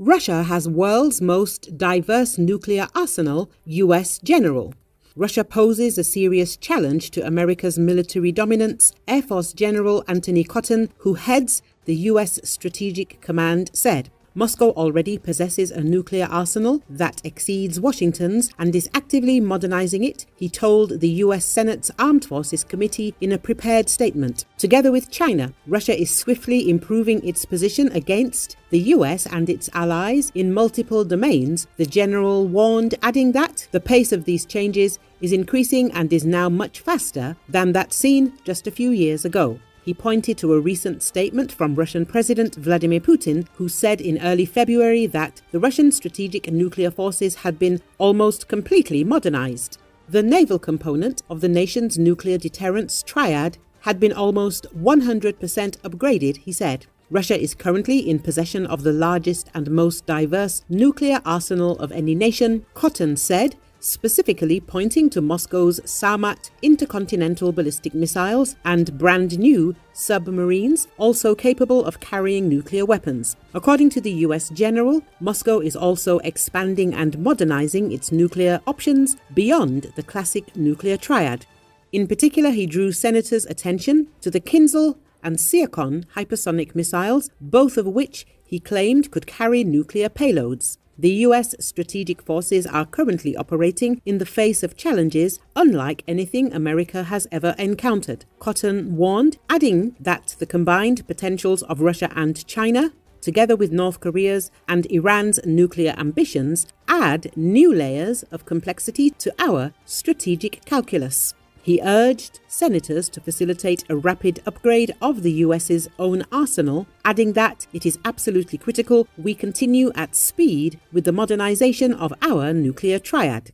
Russia has world's most diverse nuclear arsenal, US General. Russia poses a serious challenge to America's military dominance, Air Force General Anthony Cotton, who heads the US Strategic Command, said. Moscow already possesses a nuclear arsenal that exceeds Washington's and is actively modernizing it, he told the US Senate's Armed Forces Committee in a prepared statement. Together with China, Russia is swiftly improving its position against the US and its allies in multiple domains, the general warned, adding that the pace of these changes is increasing and is now much faster than that seen just a few years ago. He pointed to a recent statement from Russian President Vladimir Putin, who said in early February that the Russian strategic nuclear forces had been almost completely modernized. The naval component of the nation's nuclear deterrence triad had been almost 100% upgraded, he said. Russia is currently in possession of the largest and most diverse nuclear arsenal of any nation, Cotton said, specifically pointing to Moscow's Sarmat intercontinental ballistic missiles and brand new submarines, also capable of carrying nuclear weapons. According to the US general, Moscow is also expanding and modernizing its nuclear options beyond the classic nuclear triad. In particular, he drew senators' attention to the Kinzhal and Tsirkon hypersonic missiles, both of which he claimed could carry nuclear payloads. The US strategic forces are currently operating in the face of challenges unlike anything America has ever encountered, Cotton warned, adding that the combined potentials of Russia and China, together with North Korea's and Iran's nuclear ambitions, add new layers of complexity to our strategic calculus. He urged senators to facilitate a rapid upgrade of the US's own arsenal, adding that it is absolutely critical we continue at speed with the modernization of our nuclear triad.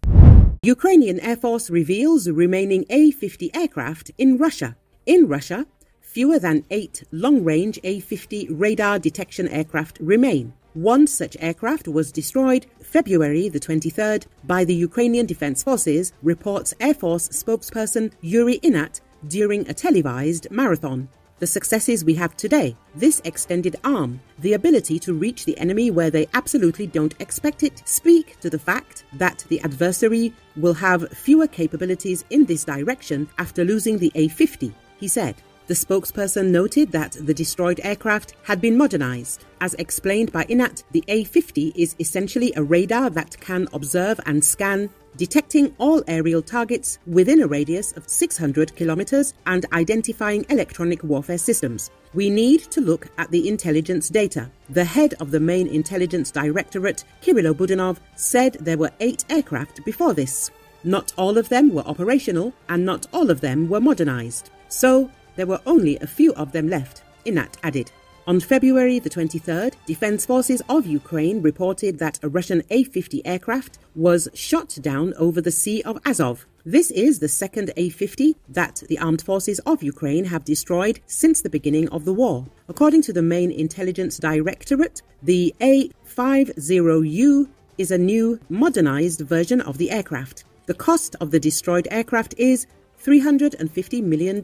Ukrainian Air Force reveals remaining A 50 aircraft in Russia. In Russia, fewer than eight long range A 50 radar detection aircraft remain. One such aircraft was destroyed February the 23rd by the Ukrainian Defense Forces, reports Air Force spokesperson Yuri Ihnat during a televised marathon. The successes we have today, this extended arm, the ability to reach the enemy where they absolutely don't expect it, speak to the fact that the adversary will have fewer capabilities in this direction after losing the A 50, he said. The spokesperson noted that the destroyed aircraft had been modernized. As explained by Ihnat, the A 50 is essentially a radar that can observe and scan, detecting all aerial targets within a radius of 600 kilometers and identifying electronic warfare systems. We need to look at the intelligence data. The head of the main intelligence directorate, Kirilo Budanov, said there were eight aircraft before this. Not all of them were operational and not all of them were modernized. So, there were only a few of them left, Ihnat added. On February the 23rd, Defense Forces of Ukraine reported that a Russian A 50 aircraft was shot down over the Sea of Azov. This is the second A 50 that the armed forces of Ukraine have destroyed since the beginning of the war. According to the main intelligence directorate, the A 50U is a new, modernized version of the aircraft. The cost of the destroyed aircraft is $350 million.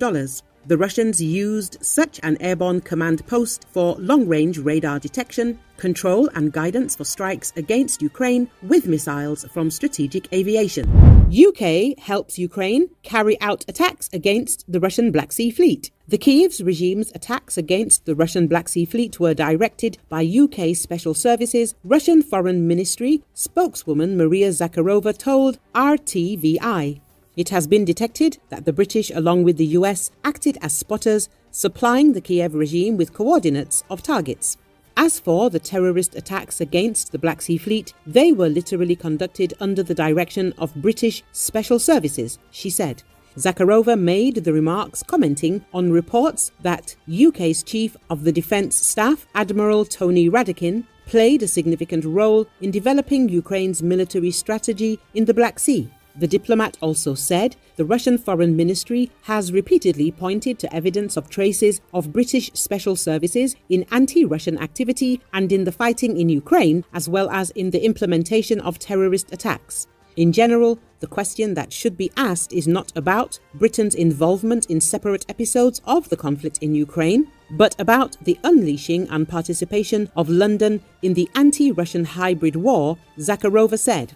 The Russians used such an airborne command post for long range radar detection, control, and guidance for strikes against Ukraine with missiles from strategic aviation. UK helps Ukraine carry out attacks against the Russian Black Sea Fleet. The Kyiv regime's attacks against the Russian Black Sea Fleet were directed by UK Special Services, Russian Foreign Ministry spokeswoman Maria Zakharova told RTVI. It has been detected that the British, along with the US, acted as spotters, supplying the Kiev regime with coordinates of targets. As for the terrorist attacks against the Black Sea Fleet, they were literally conducted under the direction of British special services, she said. Zakharova made the remarks commenting on reports that UK's Chief of the Defence Staff, Admiral Tony Radakin, played a significant role in developing Ukraine's military strategy in the Black Sea. The diplomat also said the Russian Foreign Ministry has repeatedly pointed to evidence of traces of British special services in anti Russian activity and in the fighting in Ukraine, as well as in the implementation of terrorist attacks. In general, the question that should be asked is not about Britain's involvement in separate episodes of the conflict in Ukraine, but about the unleashing and participation of London in the anti Russian hybrid war, Zakharova said.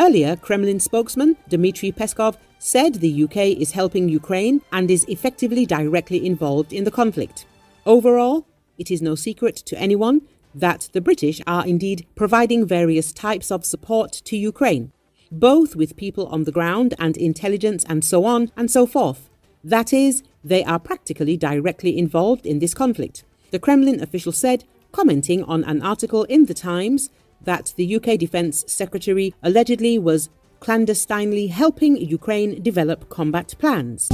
Earlier, Kremlin spokesman Dmitry Peskov said the UK is helping Ukraine and is effectively directly involved in the conflict. Overall, it is no secret to anyone that the British are indeed providing various types of support to Ukraine, both with people on the ground and intelligence and so on and so forth. That is, they are practically directly involved in this conflict. The Kremlin official said, commenting on an article in The Times, that the UK Defence Secretary allegedly was clandestinely helping Ukraine develop combat plans.